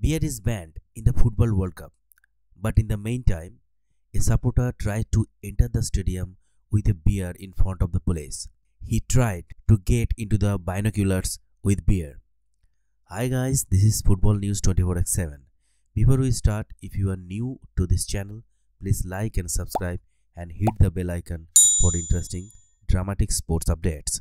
Beer is banned in the Football World Cup, but in the meantime, a supporter tried to enter the stadium with a beer in front of the police. He tried to get into the binoculars with beer. Hi guys, this is Football News 24x7. Before we start, if you are new to this channel, please like and subscribe and hit the bell icon for interesting dramatic sports updates.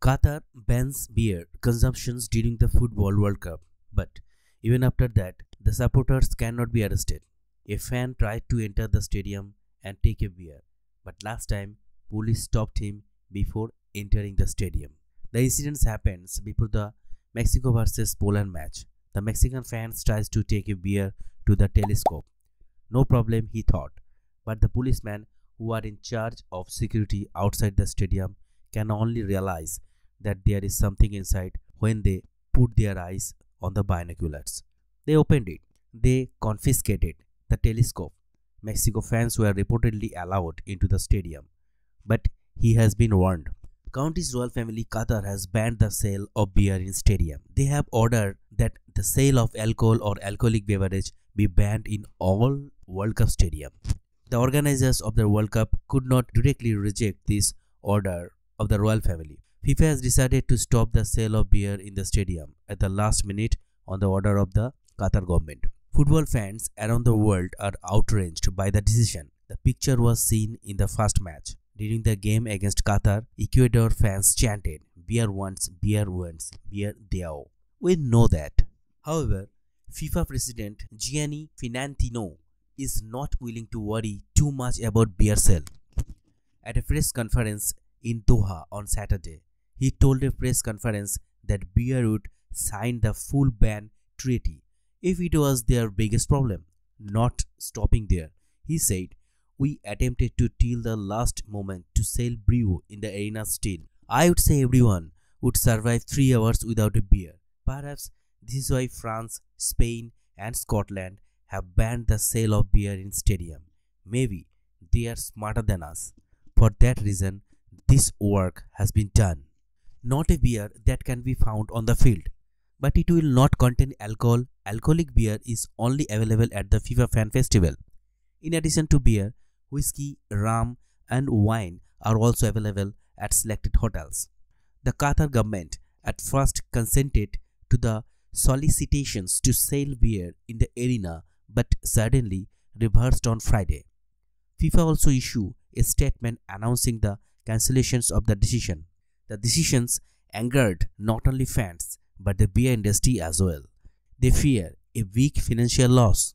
Qatar bans beer consumptions during the Football World Cup, but even after that, the supporters cannot be arrested. A fan tried to enter the stadium and take a beer, but last time police stopped him before entering the stadium. The incident happens before the Mexico versus Poland match. The Mexican fans tries to take a beer to the telescope. No problem, he thought. But the policemen who are in charge of security outside the stadium can only realize that there is something inside when they put their eyes on the binoculars. They opened it. They confiscated the telescope. Mexico fans were reportedly allowed into the stadium, but he has been warned. County's royal family Qatar has banned the sale of beer in stadium. They have ordered that the sale of alcohol or alcoholic beverage be banned in all World Cup stadium. The organizers of the World Cup could not directly reject this order of the royal family. FIFA has decided to stop the sale of beer in the stadium at the last minute on the order of the Qatar government. Football fans around the world are outraged by the decision. The picture was seen in the first match. During the game against Qatar, Ecuador fans chanted, Beer wants, beer wants, beer deo. We know that. However, FIFA president Gianni Infantino is not willing to worry too much about beer sale. At a press conference in Doha on Saturday, he told a press conference that beer would sign the full ban treaty if it was their biggest problem. Not stopping there, he said, We attempted to till the last moment to sell brew in the arena still. I would say everyone would survive three hours without a beer. Perhaps this is why France, Spain, and Scotland have banned the sale of beer in stadium. Maybe they are smarter than us. For that reason, this work has been done. Not a beer that can be found on the field, but it will not contain alcohol. Alcoholic beer is only available at the FIFA Fan Festival. In addition to beer, whiskey, rum, and wine are also available at selected hotels. The Qatar government at first consented to the solicitations to sell beer in the arena but suddenly reversed on Friday. FIFA also issued a statement announcing the cancellations of the decision. The decisions angered not only fans but the beer industry as well. They fear a weak financial loss.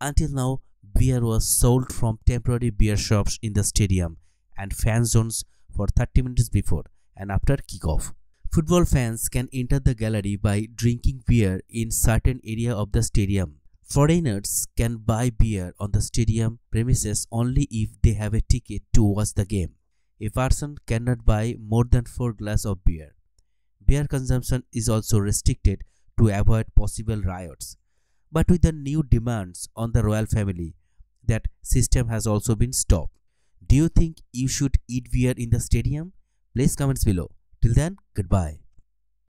Until now, beer was sold from temporary beer shops in the stadium and fan zones for 30 minutes before and after kickoff. Football fans can enter the gallery by drinking beer in certain area of the stadium. Foreigners can buy beer on the stadium premises only if they have a ticket to watch the game. A person cannot buy more than 4 glasses of beer. Beer consumption is also restricted to avoid possible riots. But with the new demands on the royal family, that system has also been stopped. Do you think you should eat beer in the stadium? Please comments below. Till then, goodbye.